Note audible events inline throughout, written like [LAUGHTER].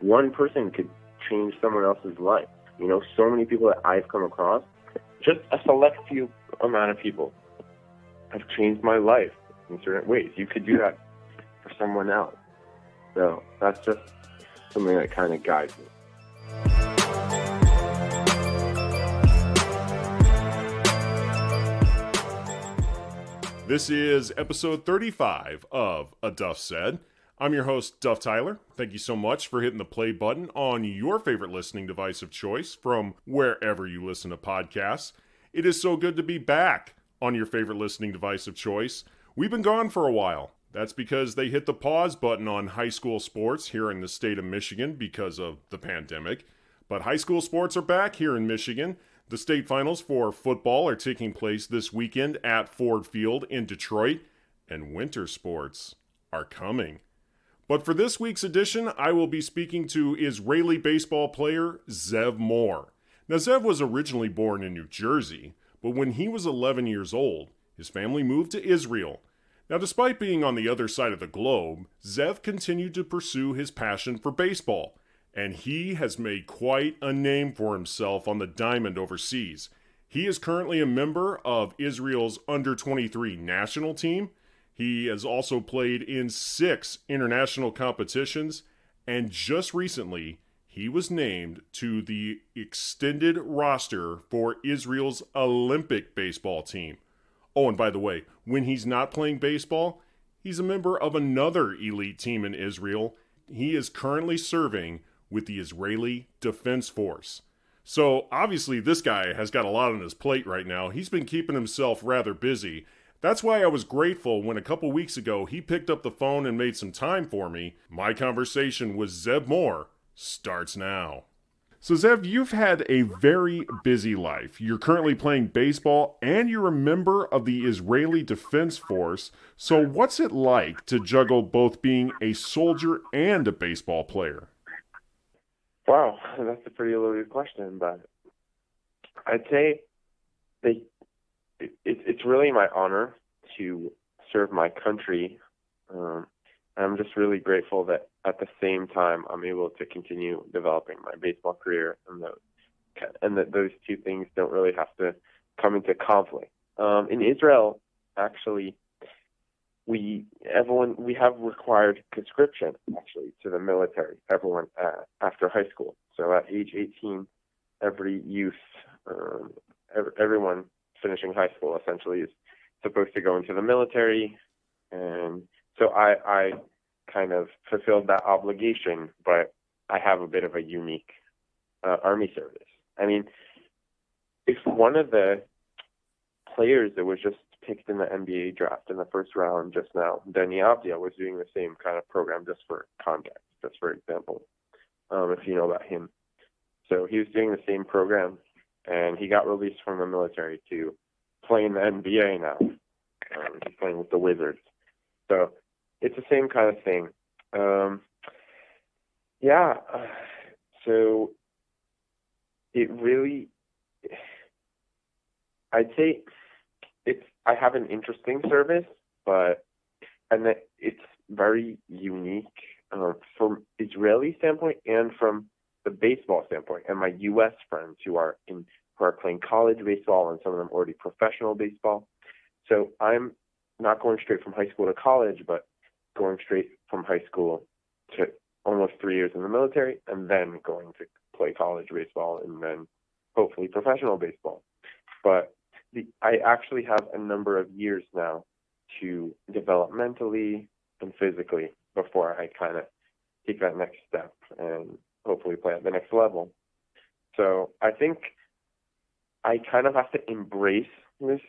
one person could change someone else's life. You know, so many people that I've come across, just a select few amount of people have changed my life in certain ways. You could do that for someone else. So that's just something that kind of guides me. This is episode 35 of A Duff Said. I'm your host, Duff Tyler. Thank you so much for hitting the play button on your favorite listening device of choice from wherever you listen to podcasts. It is so good to be back on your favorite listening device of choice. We've been gone for a while. That's because they hit the pause button on high school sports here in the state of Michigan because of the pandemic. But high school sports are back here in Michigan. The state finals for football are taking place this weekend at Ford Field in Detroit, and winter sports are coming. But for this week's edition, I will be speaking to Israeli baseball player Zev Moore. Now, Zev was originally born in New Jersey, but when he was 11 years old, his family moved to Israel. Now, despite being on the other side of the globe, Zev continued to pursue his passion for baseball and he has made quite a name for himself on the diamond overseas. He is currently a member of Israel's under 23 national team. He has also played in six international competitions, and just recently, he was named to the extended roster for Israel's Olympic baseball team. Oh, and by the way, when he's not playing baseball, he's a member of another elite team in Israel. He is currently serving with the Israeli Defense Force. So obviously, this guy has got a lot on his plate right now. He's been keeping himself rather busy. That's why I was grateful when a couple weeks ago he picked up the phone and made some time for me. My conversation with Zev Moore starts now. So, Zev, you've had a very busy life. You're currently playing baseball and you're a member of the Israeli Defense Force. So, what's it like to juggle both being a soldier and a baseball player? Wow, that's a pretty loaded question, but I'd say they, it, it's really my honor to serve my country. Um, I'm just really grateful that at the same time I'm able to continue developing my baseball career, and that and that those two things don't really have to come into conflict. Um, in Israel, actually, we everyone we have required conscription actually to the military. Everyone uh, after high school. So at age 18, every youth, um, everyone finishing high school essentially is supposed to go into the military, and so I I kind of fulfilled that obligation, but I have a bit of a unique uh, army service. I mean, if one of the players that was just picked in the NBA draft in the first round just now. Deni Avdija was doing the same kind of program just for context, just for example, um, if you know about him. So he was doing the same program, and he got released from the military to play in the NBA now. Um, he's playing with the Wizards. So it's the same kind of thing. Um, yeah. Uh, so it really, I'd say it's I have an interesting service, but and it's very unique uh, from Israeli standpoint and from the baseball standpoint. And my U.S. friends who are in who are playing college baseball and some of them already professional baseball. So I'm not going straight from high school to college, but going straight from high school to almost three years in the military, and then going to play college baseball and then hopefully professional baseball. But the, I actually have a number of years now to develop mentally and physically before I kind of take that next step and hopefully play at the next level. So I think I kind of have to embrace this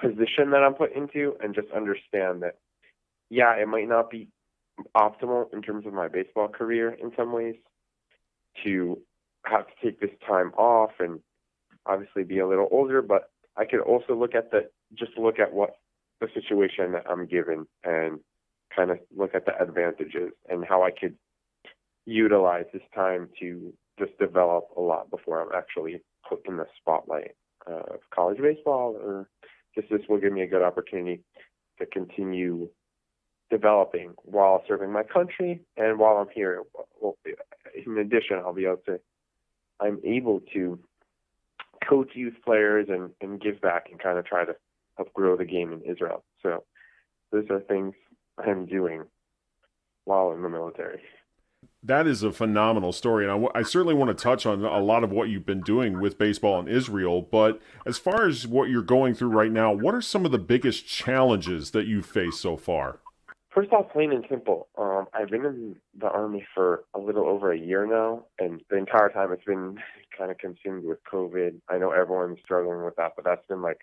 position that I'm put into and just understand that, yeah, it might not be optimal in terms of my baseball career in some ways to have to take this time off and obviously be a little older, but I could also look at the just look at what the situation that I'm given and kind of look at the advantages and how I could utilize this time to just develop a lot before I'm actually put in the spotlight of college baseball or just this will give me a good opportunity to continue developing while serving my country and while I'm here. In addition, I'll be able to, I'm able to coach youth players and, and give back and kind of try to help grow the game in Israel. So those are things I'm doing while in the military. That is a phenomenal story, and I, certainly want to touch on a lot of what you've been doing with baseball in Israel. But as far as what you're going through right now, what are some of the biggest challenges that you've faced so far? First off, plain and simple, um, I've been in the army for a little over a year now, and the entire time it's been [LAUGHS] kind of consumed with COVID. I know everyone's struggling with that, but that's been like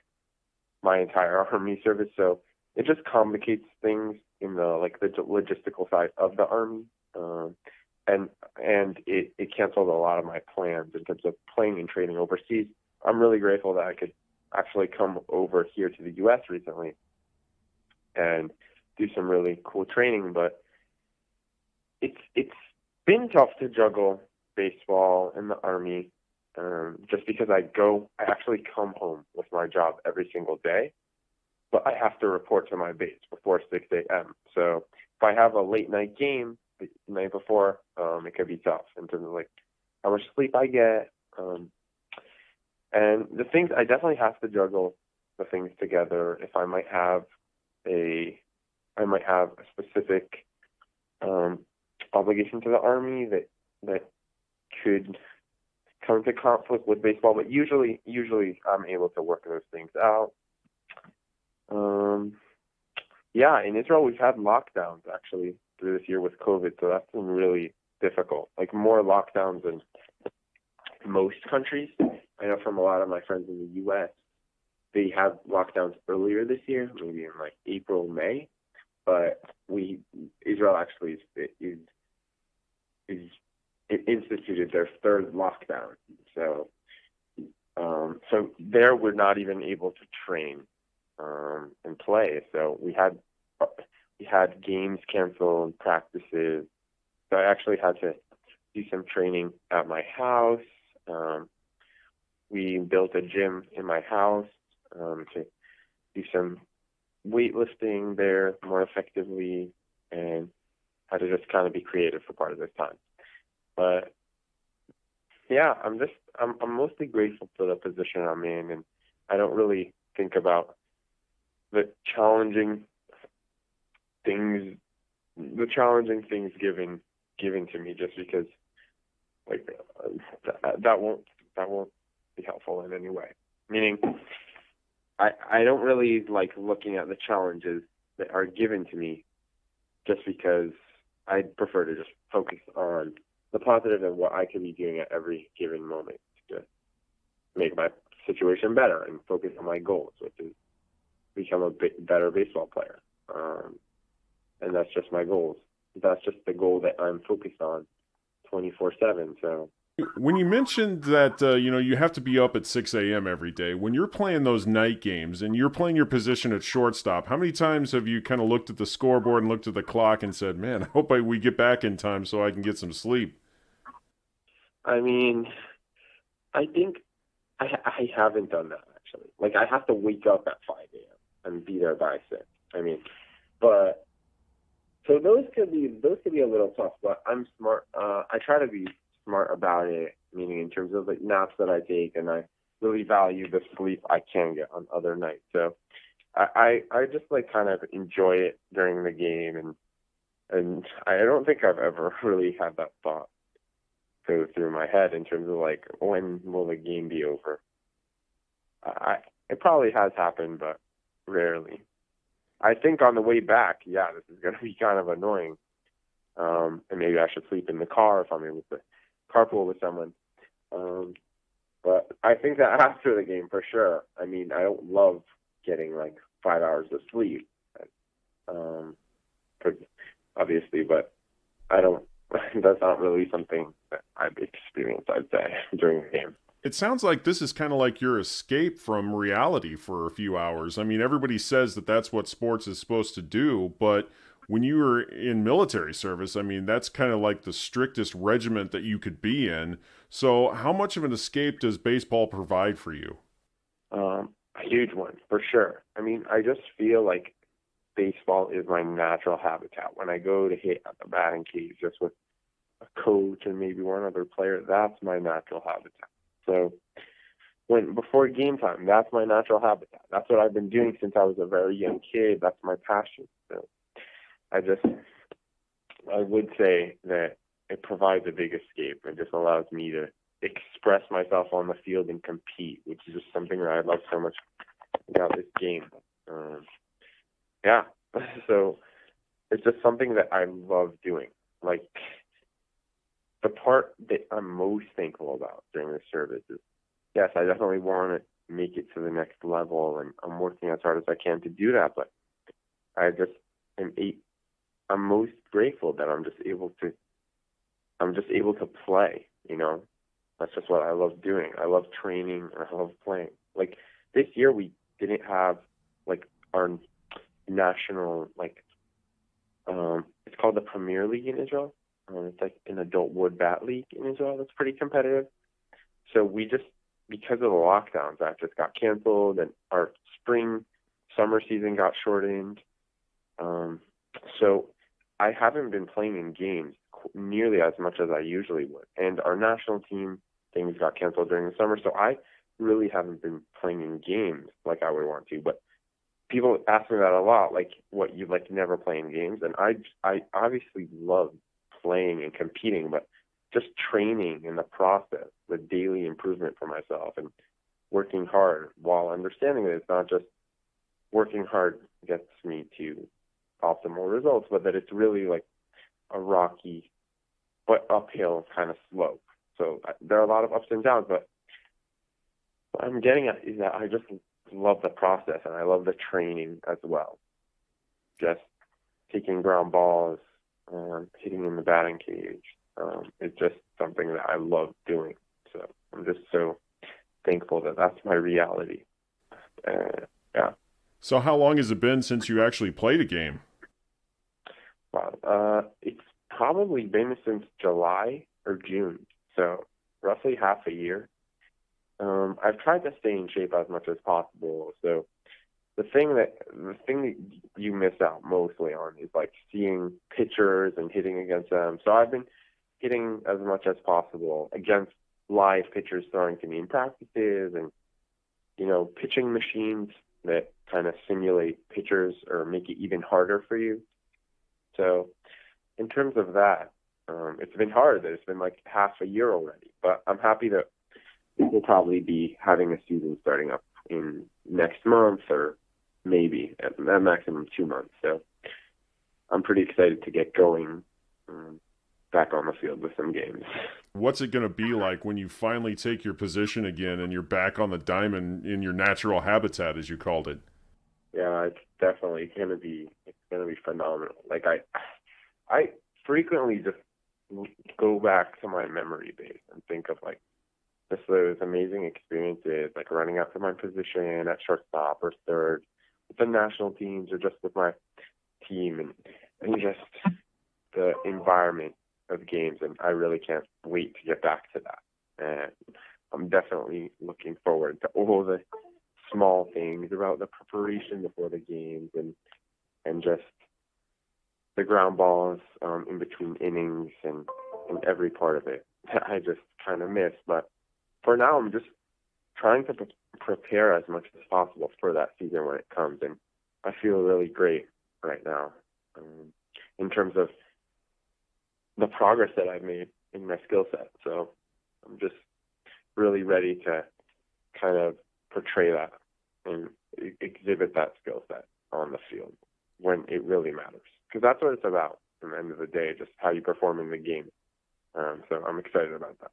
my entire [LAUGHS] army service. So it just complicates things in the like the logistical side of the army, um, and and it, it canceled a lot of my plans in terms of playing and training overseas. I'm really grateful that I could actually come over here to the U.S. recently and do some really cool training, but it's it's been tough to juggle baseball and the army um, just because I go, I actually come home with my job every single day, but I have to report to my base before 6 a.m. So if I have a late night game the night before, um, it could be tough in terms of like how much sleep I get. Um, and the things I definitely have to juggle the things together. If I might have a, I might have a specific um, obligation to the army that that could come into conflict with baseball, but usually usually I'm able to work those things out. Um, yeah, in Israel we've had lockdowns actually through this year with COVID, so that's been really difficult. Like more lockdowns than most countries. I know from a lot of my friends in the U.S. They had lockdowns earlier this year, maybe in like April, May, but we Israel actually is is, is instituted their third lockdown. So, um, so there we're not even able to train um, and play. So we had we had games canceled, and practices. So I actually had to do some training at my house. Um, we built a gym in my house um, to do some weightlifting there more effectively and had to just kind of be creative for part of this time. But yeah, I'm just I'm I'm mostly grateful for the position I'm in, and I don't really think about the challenging things, the challenging things given given to me, just because like that, that won't that won't be helpful in any way. Meaning, I I don't really like looking at the challenges that are given to me, just because I prefer to just focus on the positive and what I can be doing at every given moment to make my situation better and focus on my goals, which is become a better baseball player. Um, and that's just my goals. That's just the goal that I'm focused on 24 7. So when you mentioned that uh, you know you have to be up at 6 a.m. every day, when you're playing those night games and you're playing your position at shortstop, how many times have you kind of looked at the scoreboard and looked at the clock and said, "Man, I hope I, we get back in time so I can get some sleep"? I mean, I think I I haven't done that actually. Like I have to wake up at 5 a.m. and be there by six. I mean, but so those could be those could be a little tough. But I'm smart. Uh, I try to be smart about it, meaning in terms of like naps that I take, and I really value the sleep I can get on other nights. So I I, I just like kind of enjoy it during the game, and and I don't think I've ever [LAUGHS] really had that thought go through my head in terms of like when will the game be over. I it probably has happened, but rarely. I think on the way back, yeah, this is going [LAUGHS] to be kind of annoying. Um, and maybe I should sleep in the car if I'm able to carpool with someone. Um, but I think that [LAUGHS] after the game, for sure. I mean, I don't love getting like five hours of sleep, um, obviously, but I don't [LAUGHS] that's not really something that I've experienced, I'd say, during the game. It sounds like this is kind of like your escape from reality for a few hours. I mean, everybody says that that's what sports is supposed to do, but when you were in military service, I mean, that's kind of like the strictest regiment that you could be in. So, how much of an escape does baseball provide for you? Um, a huge one, for sure. I mean, I just feel like baseball is my natural habitat. When I go to hit at the batting cage just with a coach and maybe one other player, that's my natural habitat. So when before game time, that's my natural habitat. That's what I've been doing since I was a very young kid. That's my passion. So I just I would say that it provides a big escape. It just allows me to express myself on the field and compete, which is just something that I love so much about this game. Um, yeah, [LAUGHS] so it's just something that I love doing. Like the part that I'm most thankful about during this service is, yes, I definitely want to make it to the next level, and I'm working as hard as I can to do that. But I just am eight. I'm most grateful that I'm just able to. I'm just able to play. You know, that's just what I love doing. I love training. I love playing. Like this year, we didn't have like our national like um it's called the Premier League in Israel. Um, it's like an adult wood bat league in Israel that's pretty competitive. So we just because of the lockdowns that just got canceled and our spring summer season got shortened. Um so I haven't been playing in games nearly as much as I usually would. And our national team things got canceled during the summer, so I really haven't been playing in games like I would want to. But people ask me that a lot, like what you like never playing games, and I I obviously love playing and competing, but just training in the process, the daily improvement for myself, and working hard while understanding that it's not just working hard gets me to optimal results, but that it's really like a rocky but uphill kind of slope. So uh, there are a lot of ups and downs, but what I'm getting at is that I just love the process and I love the training as well. Just taking ground balls, um, hitting in the batting cage. Um, it's just something that I love doing. So I'm just so thankful that that's my reality. Uh, yeah. So how long has it been since you actually played a game? Wow. Uh, it's probably been since July or June. So roughly half a year. Um, I've tried to stay in shape as much as possible. So the thing that the thing that you miss out mostly on is like seeing pitchers and hitting against them. So I've been hitting as much as possible against live pitchers throwing to me in practices and you know pitching machines that kind of simulate pitchers or make it even harder for you. So in terms of that, um, it's been hard it's been like half a year already. But I'm happy that we'll probably be having a season starting up in next month or maybe at, at maximum two months. So I'm pretty excited to get going um, back on the field with some games. What's it going to be like when you finally take your position again and you're back on the diamond in your natural habitat, as you called it? Yeah, it's definitely going to be it's going to be phenomenal. Like I, I frequently just go back to my memory base and think of like just those amazing experiences, like running out to my position at shortstop or third the national teams or just with my team and, and just the environment of games. And I really can't wait to get back to that. And I'm definitely looking forward to all the small things about the preparation before the games and and just the ground balls um, in between innings and, and every part of it that [LAUGHS] I just kind of miss. But for now, I'm just trying to prepare as much as possible for that season when it comes, and I feel really great right now um, in terms of the progress that I've made in my skill set. So I'm just really ready to kind of portray that and exhibit that skill set on the field when it really matters because that's what it's about. At the end of the day, just how you perform in the game. Um, so I'm excited about that.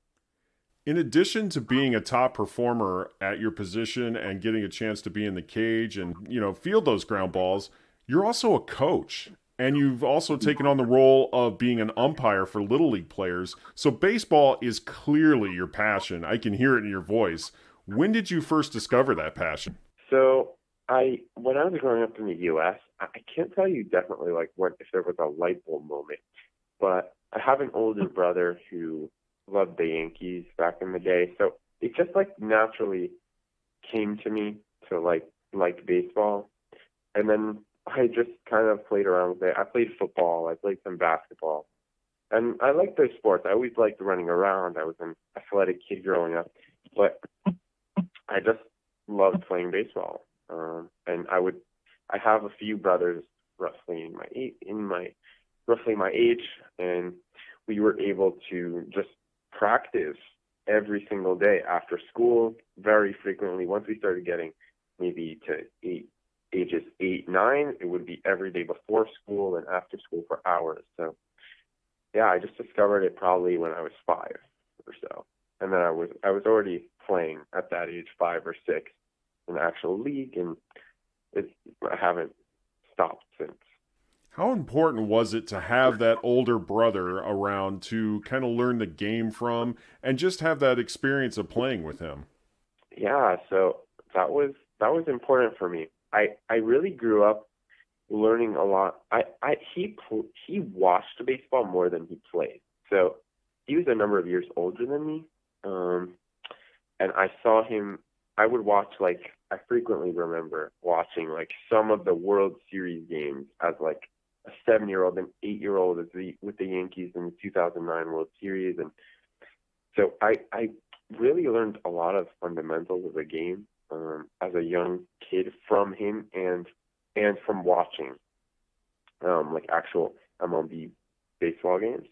In addition to being a top performer at your position and getting a chance to be in the cage and you know field those ground balls, you're also a coach. And you've also taken on the role of being an umpire for Little League players. So baseball is clearly your passion. I can hear it in your voice. When did you first discover that passion? So I when I was growing up in the US, I can't tell you definitely like what if there was a light bulb moment, but I have an older brother who loved the Yankees back in the day, so it just like naturally came to me to like like baseball. And then I just kind of played around with it. I played football. I played some basketball, and I liked those sports. I always liked running around. I was an athletic kid growing up, but I just loved playing baseball. Um, and I would, I have a few brothers roughly in my in my roughly my age, and we were able to just practice every single day after school very frequently. Once we started getting maybe to eight ages eight, nine, it would be every day before school and after school for hours. So yeah, I just discovered it probably when I was five or so. And then I was I was already playing at that age, five or six, in actual league and it I haven't. How important was it to have that older brother around to kind of learn the game from and just have that experience of playing with him? Yeah, so that was that was important for me. I I really grew up learning a lot. I I he he watched baseball more than he played. So he was a number of years older than me. Um and I saw him I would watch like I frequently remember watching like some of the World Series games as like a seven year old and eight year old with the Yankees in the 2009 World Series, and so I I really learned a lot of fundamentals of the game um, as a young kid from him and and from watching um, like actual MLB baseball games.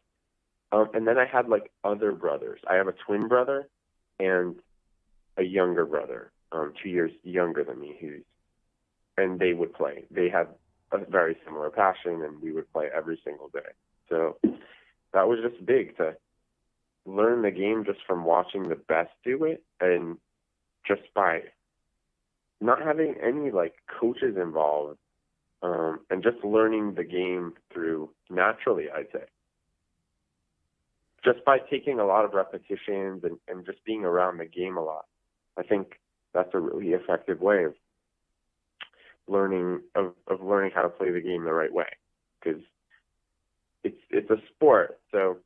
Um, and then I had like other brothers. I have a twin brother and a younger brother, um, two years younger than me, who's and they would play. They had a very similar passion, and we would play every single day. So that was just big to learn the game just from watching the best do it, and just by not having any like coaches involved, um, and just learning the game through naturally, I'd say. Just by taking a lot of repetitions and, and just being around the game a lot. I think that's a really effective way of learning of, of learning how to play the game the right way because it's it's a sport. So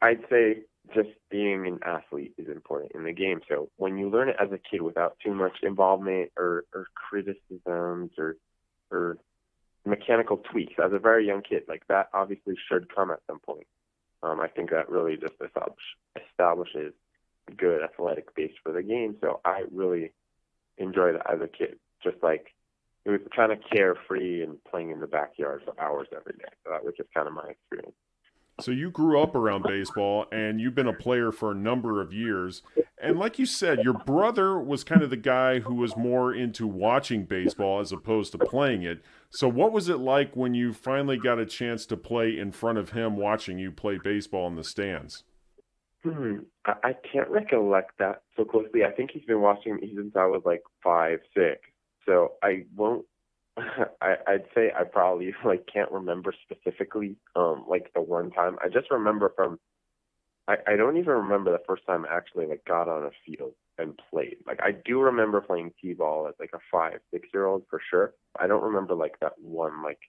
I'd say just being an athlete is important in the game. So when you learn it as a kid without too much involvement or, or criticisms or or mechanical tweaks as a very young kid, like that obviously should come at some point. Um, I think that really just establishes a good athletic base for the game. So I really enjoyed it as a kid just like it was kind of carefree and playing in the backyard for hours every day. So that was just kind of my experience. So you grew up around baseball and you've been a player for a number of years. And like you said, your brother was kind of the guy who was more into watching baseball as opposed to playing it. So what was it like when you finally got a chance to play in front of him watching you play baseball in the stands? Hmm. I, I can't recollect that so closely. I think he's been watching me since I was like five, six. So I won't. [LAUGHS] I, I'd say I probably [LAUGHS] like can't remember specifically, um, like the one time. I just remember from. I, I don't even remember the first time I actually like got on a field and played. Like I do remember playing t-ball as like a five, six year old for sure. I don't remember like that one like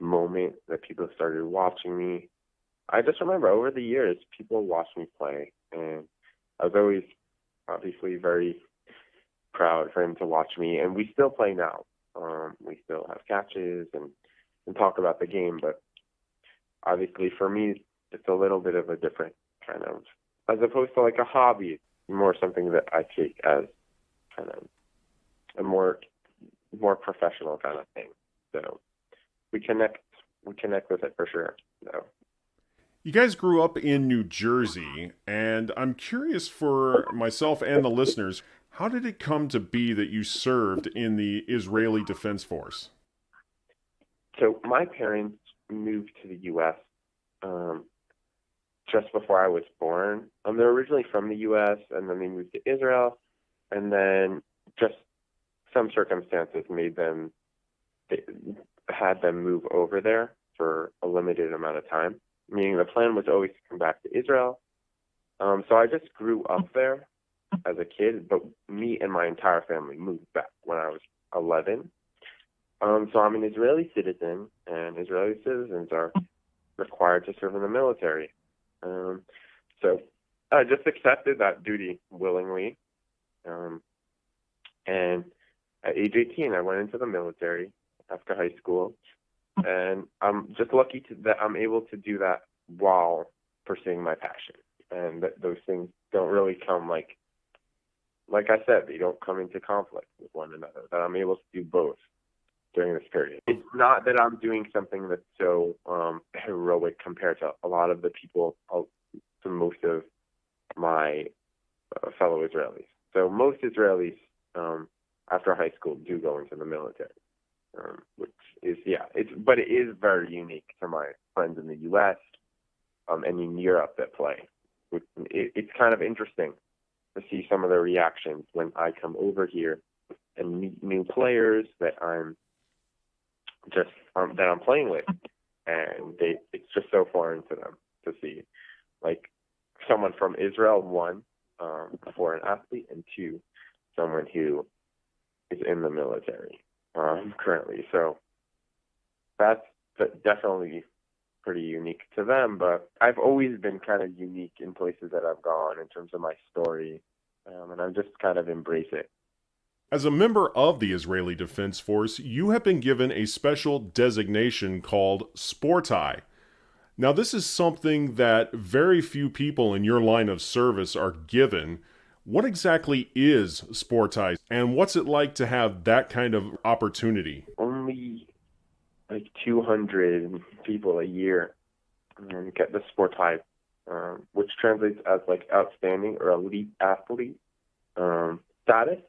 moment that people started watching me. I just remember over the years people watched me play, and I was always obviously very proud for him to watch me, and we still play now. Um, we still have catches and and talk about the game, but obviously for me, it's a little bit of a different kind of, as opposed to like a hobby, more something that I take as kind of a more more professional kind of thing. So we connect we connect with it for sure. So. You guys grew up in New Jersey, and I'm curious for myself and the listeners, how did it come to be that you served in the Israeli Defense Force? So my parents moved to the U.S. Um, just before I was born. Um, they're originally from the U.S. and then they moved to Israel, and then just some circumstances made them they had them move over there for a limited amount of time. Meaning the plan was always to come back to Israel. Um, so I just grew up there as a kid, but me and my entire family moved back when I was 11. Um, so I'm an Israeli citizen, and Israeli citizens are required to serve in the military. Um, so I just accepted that duty willingly. Um, and at age 18, I went into the military. after high school, and I'm just lucky to, that I'm able to do that while pursuing my passion. And that those things don't really come like, like I said, they don't come into conflict with one another. That I'm able to do both during this period. It's not that I'm doing something that's so um, [LAUGHS] heroic compared to a lot of the people, uh, to most of my uh, fellow Israelis. So most Israelis um, after high school do go into the military, um, which is yeah, it's but it is very unique to my friends in the U.S. Um, and in Europe that play. It, it's kind of interesting to see some of the reactions when I come over here and meet new players that I'm just um, that I'm playing with, and they it's just so foreign to them to see like someone from Israel one um, for an athlete and two someone who is in the military um, currently. So that's definitely pretty unique to them. But I've always been kind of unique in places that I've gone in terms of my story, um, and I've just kind of embrace it. As a member of the Israeli Defense Force, you have been given a special designation called Sportai. Now, this is something that very few people in your line of service are given. What exactly is Sportai, and what's it like to have that kind of opportunity? Only like 200 people a year um, get the Sportai, um, which translates as like outstanding or elite athlete um, status.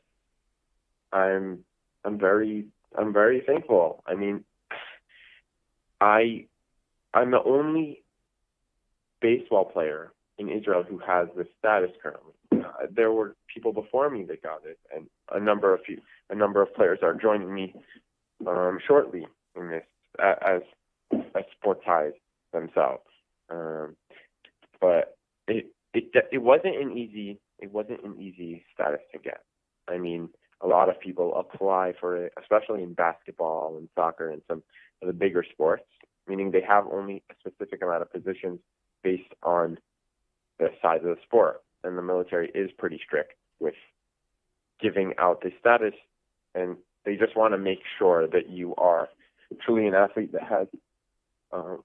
I'm I'm very I'm very thankful. I mean, I I'm the only baseball player in Israel who has this status currently. Uh, there were people before me that got it, and a number of few, a number of players are joining me um, shortly in this as as sportized themselves. Um, but it it it wasn't an easy it wasn't an easy status to get. I mean, a lot of people apply for it, especially in basketball and soccer and some of the bigger sports, meaning they have only a specific amount of positions based on the size of the sport. And the military is pretty strict with giving out the status, and they just want to make sure that you are truly an athlete that has uh,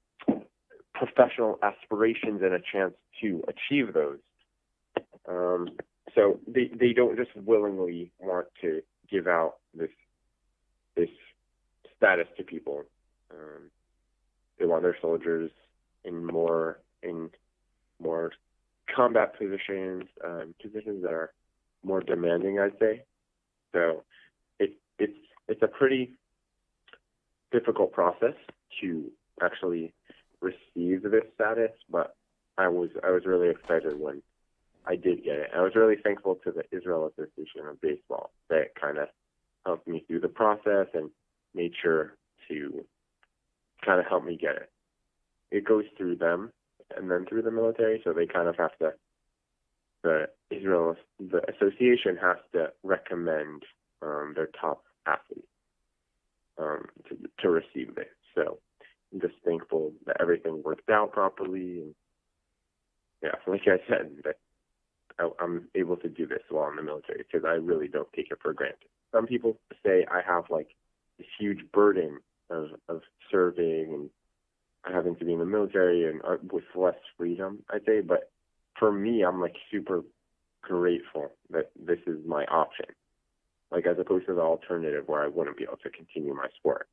professional aspirations and a chance to achieve those. Um, so they they don't just willingly want to give out this this status to people. Um, they want their soldiers in more in more combat positions, um, positions that are more demanding, I'd say. So it it's it's a pretty difficult process to actually receive this status, but I was I was really excited when I did get it. I was really thankful to the Israel Association of Baseball that kind of helped me through the process and made sure to kind of help me get it. It goes through them and then through the military, so they kind of have to. The Israel, the association has to recommend um, their top athletes um, to to receive this. So I'm just thankful that everything worked out properly and yeah, like I said, that I'm able to do this while in the military because I really don't take it for granted. Some people say I have like this huge burden of of serving and having to be in the military and uh, with less freedom, I'd say. But for me, I'm like super grateful that this is my option, like as opposed to the alternative where I wouldn't be able to continue my sport.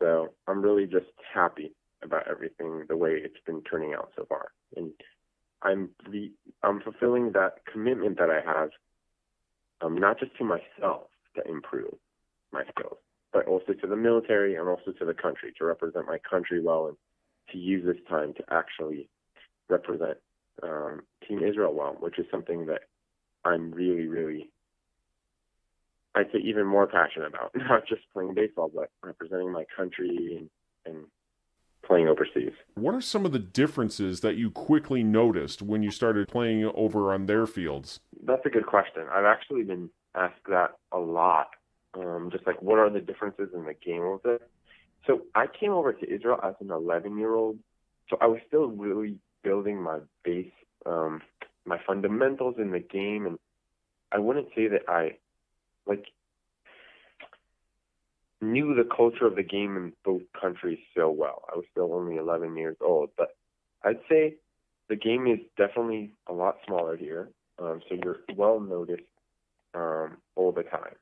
So I'm really just happy about everything the way it's been turning out so far, and I'm the I'm fulfilling that commitment that I have, um, not just to myself to improve my skills, but also to the military and also to the country to represent my country well and to use this time to actually represent um, Team Israel well, which is something that I'm really, really, I'd say even more passionate about. [LAUGHS] Not just playing baseball, but representing my country and, and playing overseas. What are some of the differences that you quickly noticed when you started playing over on their fields? That's a good question. I've actually been asked that a lot. Um, just like, what are the differences in the game of it? So I came over to Israel as an 11 year old. So I was still really building my base, um, my fundamentals in the game. And I wouldn't say that I, like, knew the culture of the game in both countries so well. I was still only 11 years old, but I'd say the game is definitely a lot smaller here. Um, so you're well noticed um, all the time.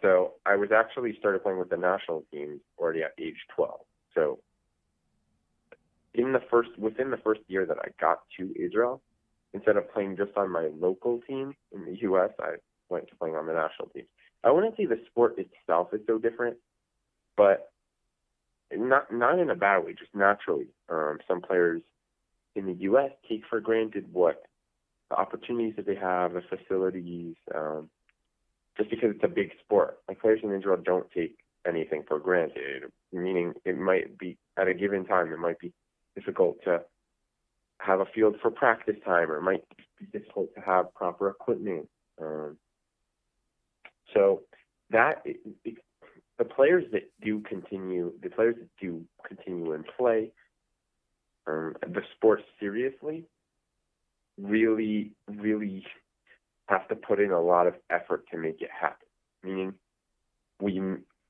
So I was actually started playing with the national teams already at age 12. So in the first within the first year that I got to Israel, instead of playing just on my local team in the U.S., I went to playing on the national team. I wouldn't say the sport itself is so different, but not not in a bad way, just naturally. Um, some players in the U.S. take for granted what the opportunities that they have, the facilities, um, just because it's a big sport. Like players in Israel don't take anything for granted, meaning it might be at a given time it might be difficult to have a field for practice time, or it might be difficult to have proper equipment. Um, so that the players that do continue, the players that do continue and play um, the sport seriously, really, really have to put in a lot of effort to make it happen. Meaning, we,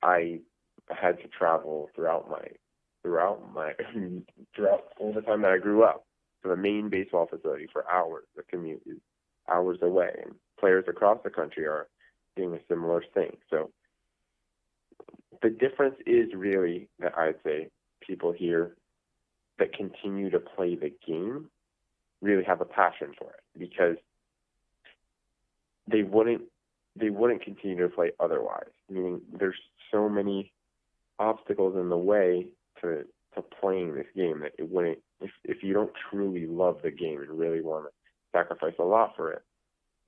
I had to travel throughout my, throughout my, [LAUGHS] throughout all the time that I grew up to the main baseball facility for hours. The commute is hours away, and players across the country are doing a similar thing. So the difference is really that I'd say people here that continue to play the game really have a passion for it because they wouldn't they wouldn't continue to play otherwise. Meaning there's so many obstacles in the way to to playing this game that it wouldn't if if you don't truly love the game and really want to sacrifice a lot for it,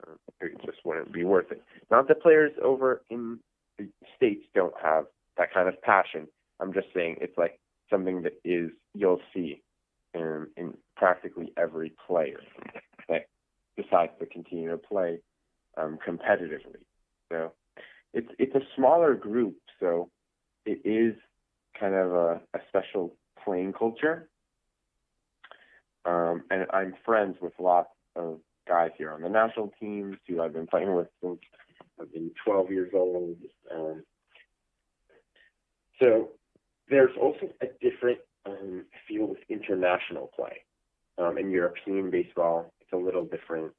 uh, it just wouldn't be worth it. Not that players over in the states don't have that kind of passion. I'm just saying it's like something that is you'll see in, in practically every player that decides to continue to play um, competitively. So it's it's a smaller group, so it is kind of a, a special playing culture. Um, and I'm friends with lots of guys here on the national teams who I've been playing with since I've been 12 years old. Um, so there's also a different um, feel with international play. Um, in European baseball, it's a little different.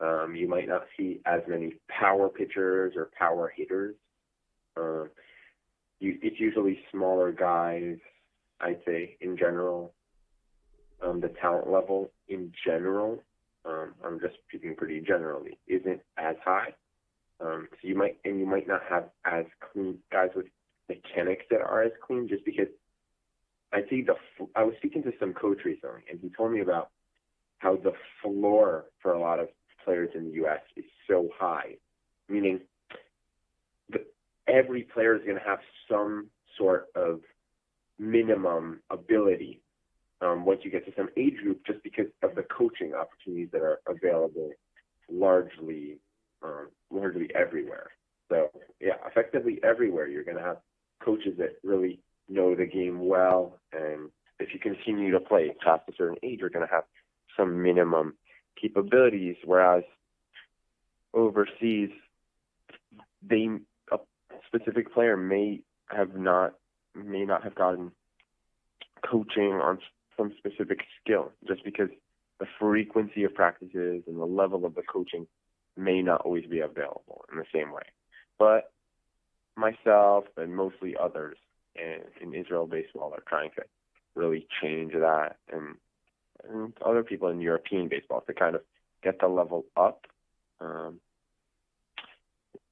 Um, you might not see as many power pitchers or power hitters. Um, you, it's usually smaller guys, I'd say, in general. Um, the talent level in general, I'm just speaking pretty generally, isn't as high. Um, so you might, and you might not have as clean guys with mechanics that are as clean just because I see the, I was speaking to some coach recently and he told me about how the floor for a lot of players in the U.S. is so high, meaning the, every player is going to have some sort of minimum ability once you get to some age group, just because of the coaching opportunities that are available largely, um, largely everywhere. So yeah, effectively everywhere you're going to have coaches that really know the game well, and if you continue to play past a certain age, you're going to have some minimum capabilities. Whereas overseas, they a specific player may have not may not have gotten coaching on skill just because the frequency of practices and the level of the coaching may not always be available in the same way. But myself and mostly others in, in Israel baseball are trying to really change that and, and other people in European baseball to kind of get the level up, um,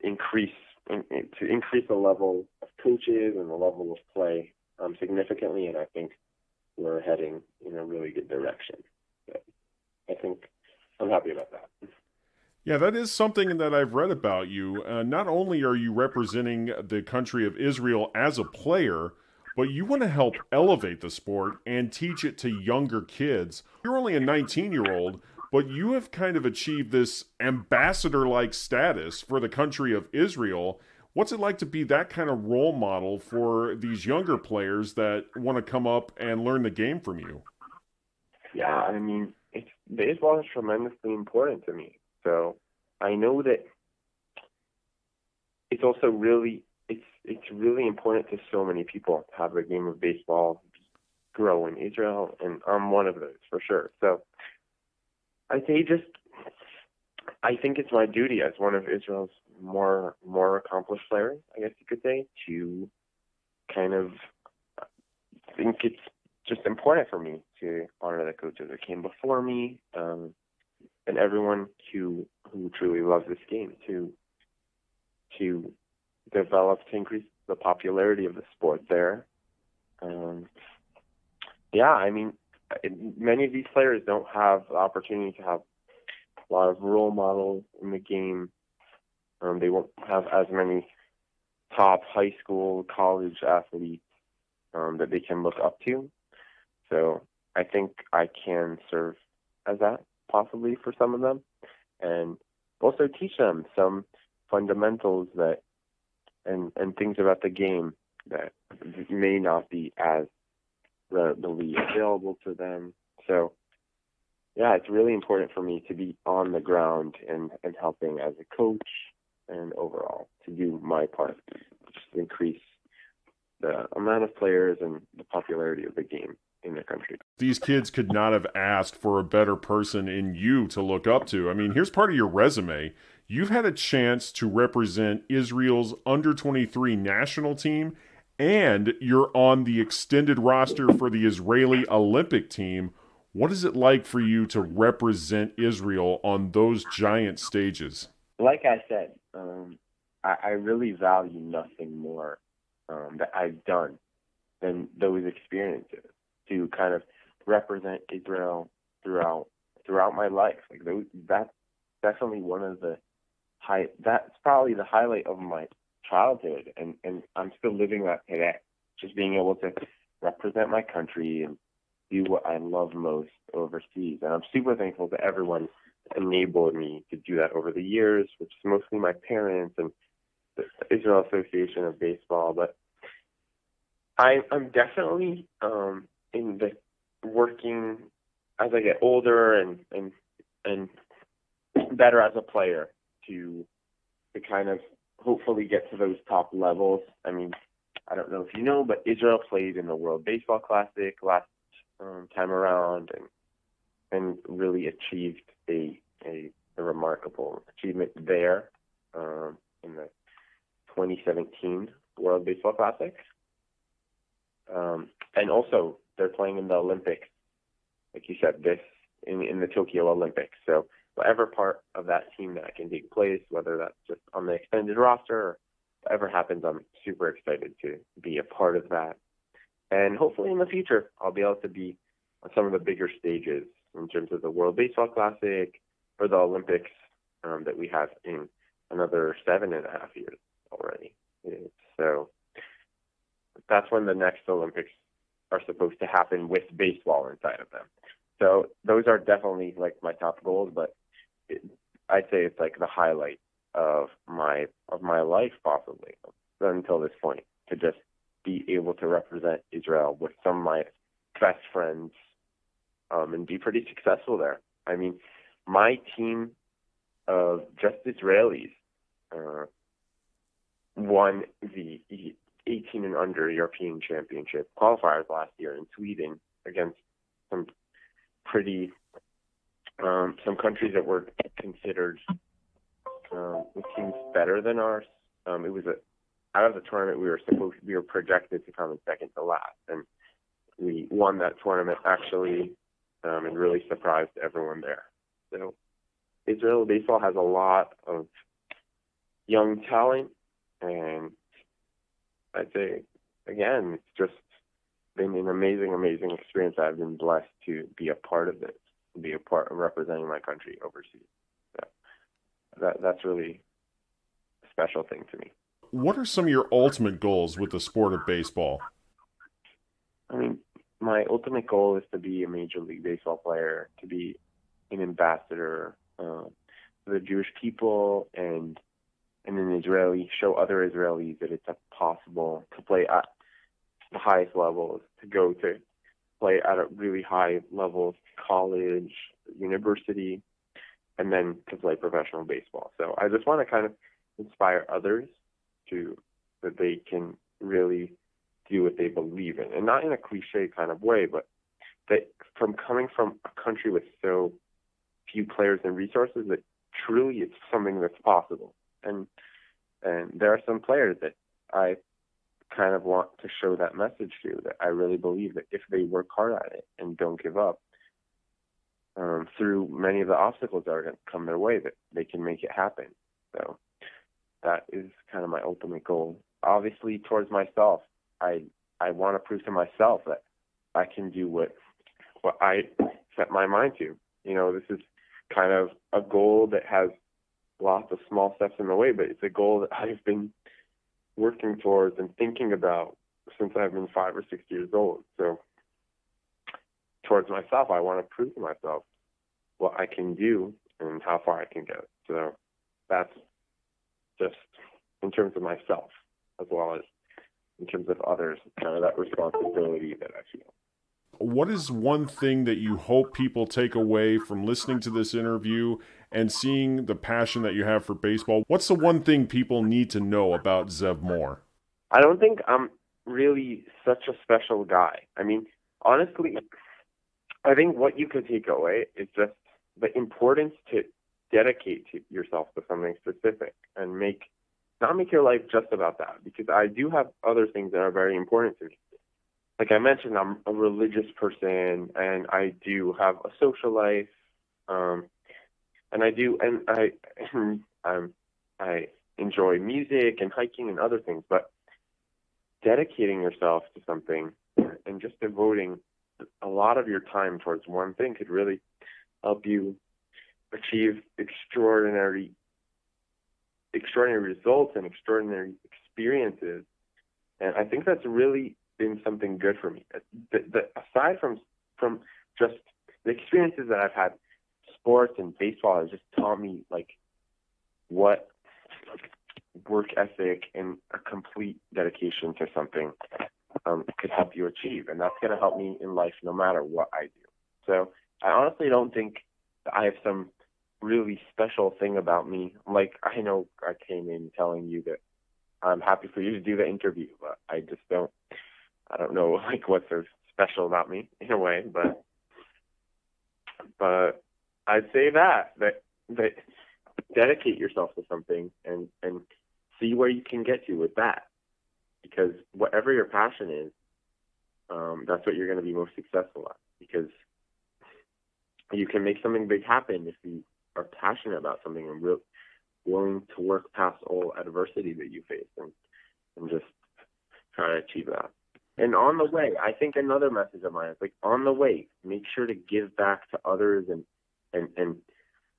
increase in, in, to increase the level of coaches and the level of play um, significantly, and I think we're heading in a really good direction. So I think I'm happy about that. Yeah, that is something that I've read about you. Uh, not only are you representing the country of Israel as a player, but you want to help elevate the sport and teach it to younger kids. You're only a 19 year old, but you have kind of achieved this ambassador like status for the country of Israel. What's it like to be that kind of role model for these younger players that want to come up and learn the game from you? Yeah, I mean, it's, baseball is tremendously important to me. So I know that it's also really it's it's really important to so many people to have the game of baseball grow in Israel, and I'm one of those for sure. So I say just I think it's my duty as one of Israel's more more accomplished players, I guess you could say, to kind of think it's just important for me to honor the coaches that came before me, um, and everyone who who truly loves this game to to develop to increase the popularity of the sport there. Um, yeah, I mean, many of these players don't have the opportunity to have a lot of role models in the game. Um, they won't have as many top high school, college athletes um, that they can look up to. So I think I can serve as that possibly for some of them, and also teach them some fundamentals that and and things about the game that may not be as readily available to them. So yeah, it's really important for me to be on the ground and, and helping as a coach and overall to do my part, to increase the amount of players and the popularity of the game in the country. These kids could not have asked for a better person in you to look up to. I mean, here's part of your resume. You've had a chance to represent Israel's under 23 national team, and you're on the extended roster for the Israeli Olympic team. What is it like for you to represent Israel on those giant stages? Like I said, um, I, I, really value nothing more um, that I've done than those experiences to kind of represent Israel throughout throughout my life. Like those, that's definitely one of the high. That's probably the highlight of my childhood, and and I'm still living that today. Just being able to represent my country and do what I love most overseas, and I'm super thankful to everyone enabled me to do that over the years, which is mostly my parents and the Israel Association of Baseball. But I, I'm definitely um, in the working as I get older and and and better as a player to to kind of hopefully get to those top levels. I mean, I don't know if you know, but Israel played in the World Baseball Classic last um, time around and and really achieved a a, a remarkable achievement there um, in the 2017 World Baseball Classic. Um, and also they're playing in the Olympics, like you said, this in in the Tokyo Olympics. So whatever part of that team that can take place, whether that's just on the extended roster or whatever happens, I'm super excited to be a part of that. And hopefully in the future, I'll be able to be on some of the bigger stages in terms of the World Baseball Classic or the Olympics um, that we have in another seven and a half years already. So that's when the next Olympics are supposed to happen with baseball inside of them. So those are definitely like my top goals, but it, I'd say it's like the highlight of my of my life possibly until this point to just be able to represent Israel with some of my best friends um, and be pretty successful there. I mean, my team of just Israelis uh, won the 18 and under European Championship qualifiers last year in Sweden against some pretty um, some countries that were considered um, teams better than ours. Um, it was a out of the tournament we were supposed we were projected to come in second to last, and we won that tournament actually, um, and really surprised everyone there. So Israel baseball has a lot of young talent, and I'd say again, it's just been an amazing, amazing experience. I've been blessed to be a part of to be a part of representing my country overseas. So that that's really a special thing to me. What are some of your ultimate goals with the sport of baseball? I mean, my ultimate goal is to be a major league baseball player, to be an ambassador uh, for the Jewish people and and an Israeli, show other Israelis that it's possible to play at the highest levels, to go to play at a really high level, college, university, and then to play professional baseball. So I just want to kind of inspire others to that they can really do what they believe in, and not in a cliche kind of way, but that from coming from a country with so few players and resources, that truly it's something that's possible. And and there are some players that I kind of want to show that message to that I really believe that if they work hard at it and don't give up, um, through many of the obstacles that are going to come their way, that they can make it happen. So that is kind of my ultimate goal. Obviously, towards myself, I I want to prove to myself that I can do what what I set my mind to. You know, this is kind of a goal that has lots of small steps in the way, but it's a goal that I've been working towards and thinking about since I've been five or six years old. So towards myself, I want to prove to myself what I can do and how far I can go. So that's just in terms of myself as well as in terms of others, kind of that responsibility that I feel. What is one thing that you hope people take away from listening to this interview and seeing the passion that you have for baseball? What's the one thing people need to know about Zev Moore? I don't think I'm really such a special guy. I mean, honestly, I think what you could take away is just the importance to dedicate to yourself to something specific and make not make your life just about that because I do have other things that are very important to me. Like I mentioned, I'm a religious person and I do have a social life. Um, and I do, and I, [CLEARS THROAT] um, I enjoy music and hiking and other things, but dedicating yourself to something and just devoting a lot of your time towards one thing could really help you achieve extraordinary extraordinary results and extraordinary experiences. And I think that's really been something good for me. The, the, aside from from just the experiences that I've had, sports and baseball has just taught me like what work ethic and a complete dedication to something um, could help you achieve, and that's going to help me in life no matter what I do. So I honestly don't think I have some really special thing about me. Like I know I came in telling you that I'm happy for you to do the interview, but I just don't I don't know [LAUGHS] like what's so special about me in a way, but but I'd say that that that dedicate yourself to something and and see where you can get to with that. Because whatever your passion is, um, that's what you're going to be most successful at. Because you can make something big happen if you are passionate about something and willing to work past all adversity that you face and, and just try to achieve that. And on the way, I think another message of mine is like on the way, make sure to give back to others and and and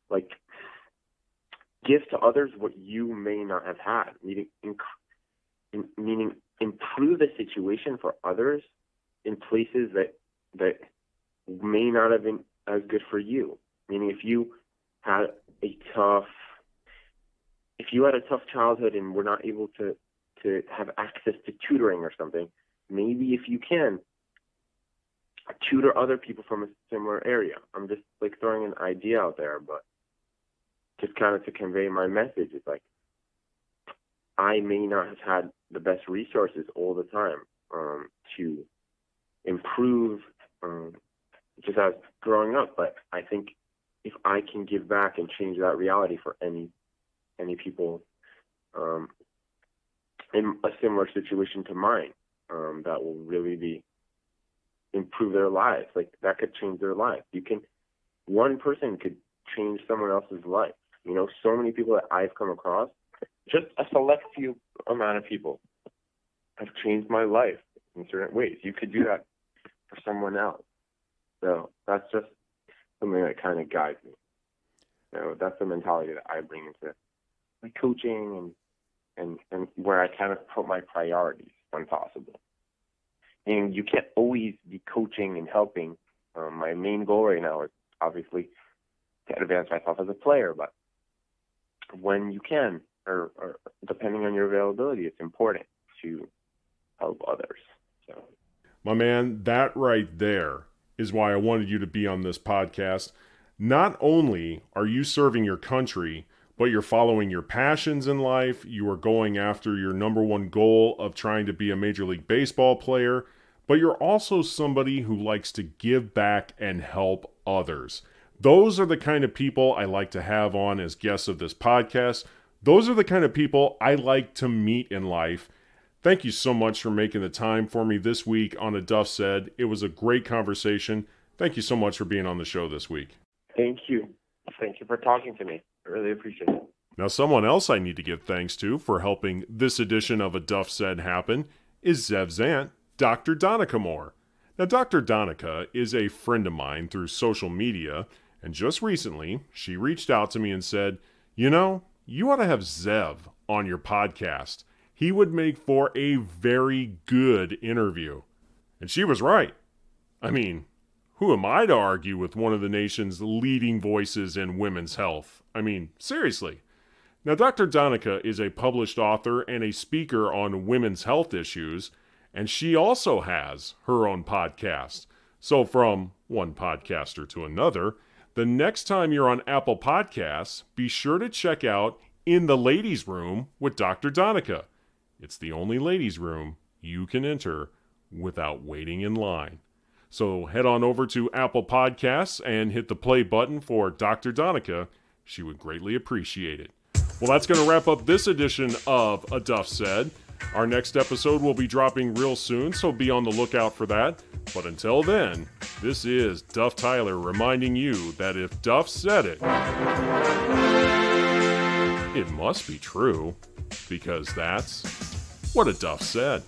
like give to others what you may not have had, meaning inc- meaning improve the situation for others in places that that may not have been as good for you. Meaning, if you had a tough, if you had a tough childhood and were not able to to have access to tutoring or something, maybe if you can tutor other people from a similar area. I'm just like throwing an idea out there, but just kind of to convey my message. It's like I may not have had the best resources all the time um, to improve um, just as growing up, but I think if I can give back and change that reality for any any people um, in a similar situation to mine, um, that will really be improve their lives. Like that could change their life. You can one person could change someone else's life. You know, so many people that I've come across, just a select few amount of people have changed my life in certain ways. You could do that for someone else. So that's just something that kind of guides me. So that's the mentality that I bring into my coaching and and and where I kind of put my priorities when possible. And you can't always be coaching and helping. Um, my main goal right now is obviously to advance myself as a player, but when you can, or, or depending on your availability, it's important to help others. So, my man, that right there is why I wanted you to be on this podcast. Not only are you serving your country, but you're following your passions in life. You are going after your number one goal of trying to be a Major League Baseball player, but you're also somebody who likes to give back and help others. Those are the kind of people I like to have on as guests of this podcast. Those are the kind of people I like to meet in life. Thank you so much for making the time for me this week on A Duff Said. It was a great conversation. Thank you so much for being on the show this week. Thank you. Thank you for talking to me. I really appreciate it. Now, someone else I need to give thanks to for helping this edition of A Duff Said happen is Zev's aunt, Dr. Donnica Moore. Now, Dr. Donnica is a friend of mine through social media, and just recently she reached out to me and said, You know, you ought to have Zev on your podcast. He would make for a very good interview. And she was right. I mean, who am I to argue with one of the nation's leading voices in women's health? I mean, seriously. Now, Dr. Donnica is a published author and a speaker on women's health issues, and she also has her own podcast. So, from one podcaster to another, the next time you're on Apple Podcasts, be sure to check out In the Ladies' Room with Dr. Donnica. It's the only ladies' room you can enter without waiting in line. So head on over to Apple Podcasts and hit the play button for Dr. Donnica. She would greatly appreciate it. Well, that's going to wrap up this edition of A Duff Said. Our next episode will be dropping real soon, so be on the lookout for that. But until then, this is Duff Tyler reminding you that if Duff said it, it must be true, because that's what a Duff said.